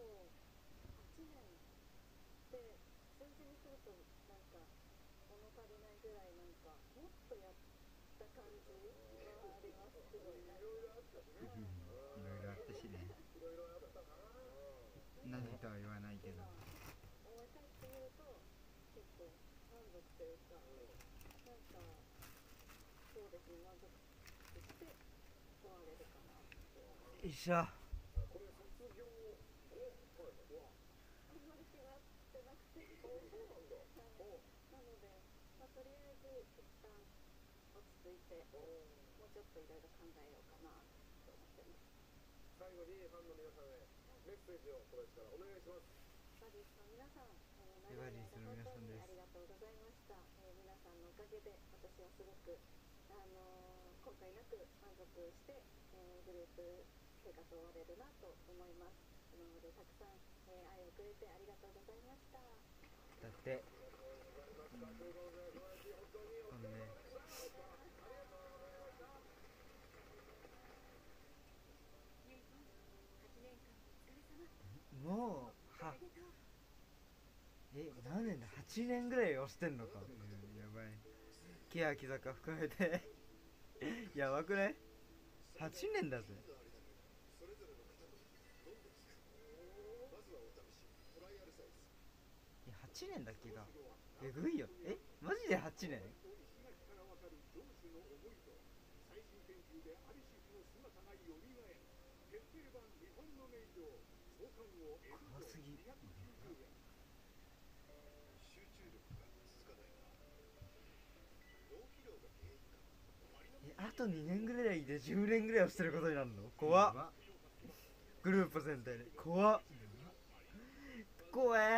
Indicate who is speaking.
Speaker 1: も結構8年って数字にするとなん。か物足りないぐらいなん。かもっとやった感じはありますすごい
Speaker 2: いろいろあったしね
Speaker 3: いろいろあったしね
Speaker 2: いろいろあったな
Speaker 3: 何とは言わないけど
Speaker 1: 今思い返してみると結構満足というかなん。かそうですね満足して終われるかなって思います
Speaker 3: よいしょ
Speaker 2: これ卒業後はいは
Speaker 1: あんまり決まってなくて
Speaker 2: そうな
Speaker 1: ので、まあ、とりあえず一旦落ち着いてもうちょっといろいろ考えようかなと思ってます。
Speaker 2: 最後にファンの皆さんへメッセージをこれからお願いします
Speaker 1: バディスの皆さん、えー、
Speaker 3: バディスの皆さんです。
Speaker 1: ありがとうございました、えー皆さんのおかげで私はすごく、あのー後悔なく満足して、えーグループ生活を終われるなと思いますなのでたくさん、え愛をくれてありがとうございました
Speaker 3: だって
Speaker 2: うございましたということで素晴らしい本当にお
Speaker 3: このね。もうはえ何年だ？8年ぐらい押してんのか、うん、やばい。欅坂含めて。やばくない？8年だぜ
Speaker 4: それぞれの方のどんどん聞くまずはお試しトライアルサイズ
Speaker 3: いや8年だっけか。えぐいよ。え？マジで8年？
Speaker 5: える決定版日本の名城創刊号 L
Speaker 3: 怖すぎ。
Speaker 5: 290円
Speaker 4: 集中力が続かないな脳疲労が原因かマリノ
Speaker 3: えあと2年ぐらいで10年ぐらい押してることになるの？怖っ。
Speaker 6: わ
Speaker 3: グループ全体で。怖っ。怖え